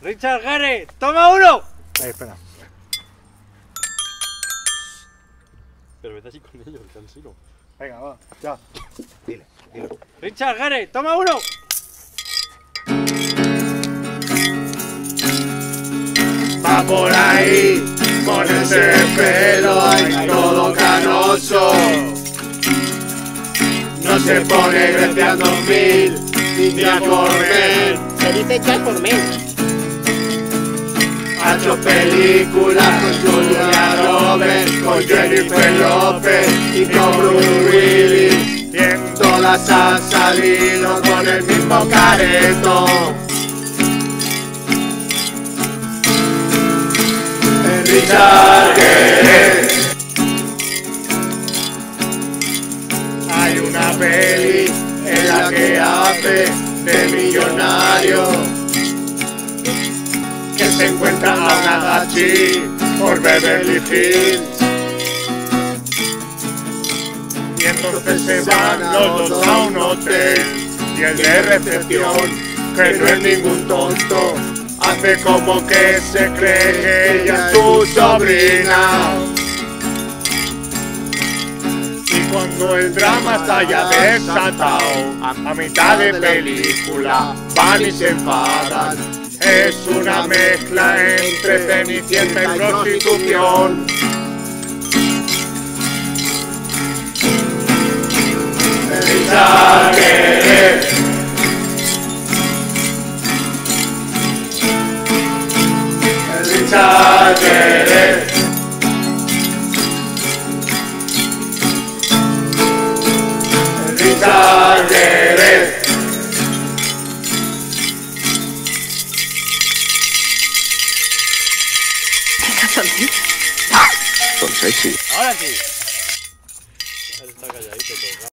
Richard Gere, toma uno. Ahí, espera. Pero vete así con ellos, cansino. Venga, va, ya. Dile, dile. Richard Gere, toma uno. Va por ahí con ese pelo y todo canoso. No se pone Grecia 2000 ni a correr. Se dice Charles Formel. Hecho películas con Julia Roberts, con Jennifer López y con Bruce Willis. Todas ha salido con el mismo careto. Richard. Hay una peli en la que hace de millonario se encuentra a una gachi por Beverly Hills. Y entonces se van los dos a un hotel y el de recepción, que no es ningún tonto, hace como que se cree que ella es su sobrina. Y cuando el drama está ya desatado, a mitad de película, van y se enfadan. Es una mezcla entre cenicienta y prostitución. Richard Gere. Richard Gere. Richard Gere. Ahora sí. Ahora está calladito todo.